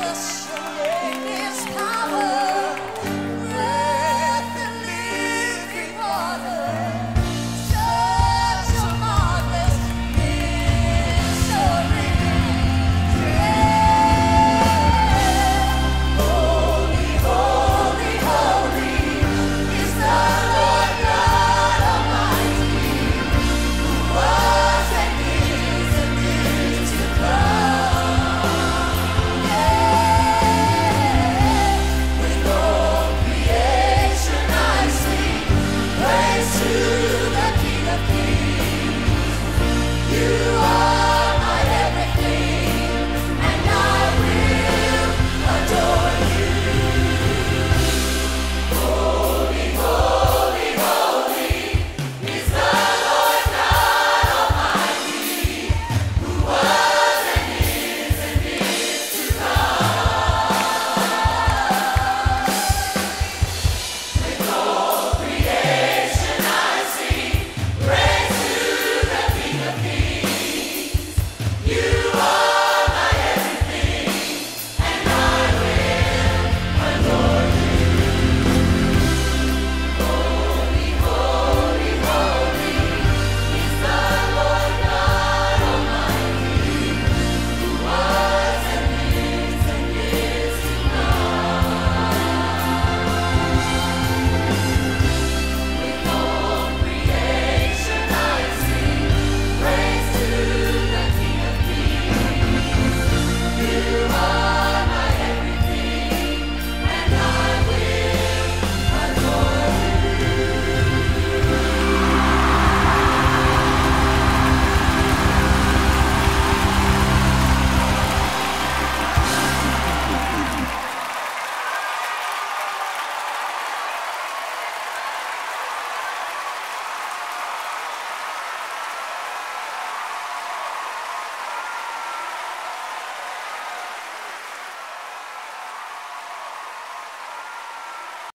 Jesus.